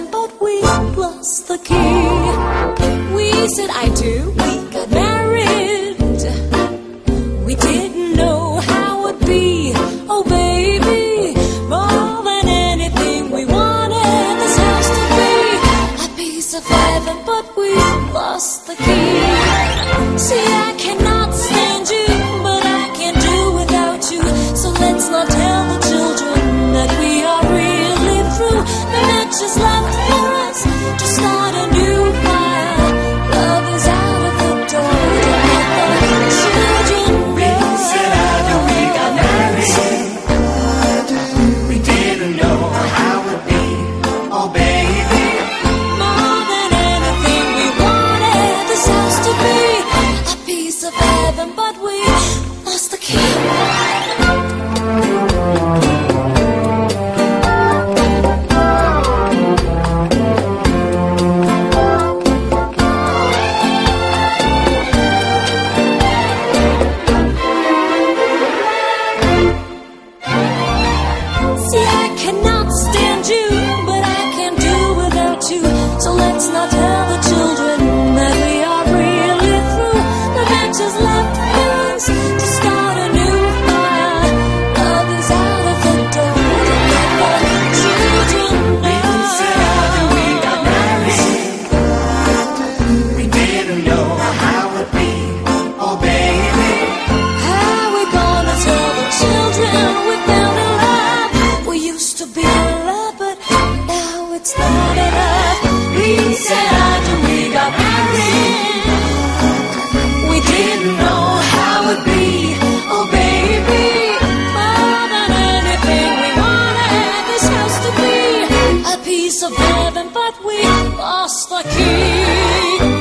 nothing, but we lost the key. We said I do, we got married. We didn't know how it'd be. Oh, baby, more than anything, we wanted this house to be a piece of heaven, but we lost the key. See, I cannot stand you, but I can do without you. So let's not tell the children that we are really through. heaven, but we lost the a piece of heaven, but we lost the key.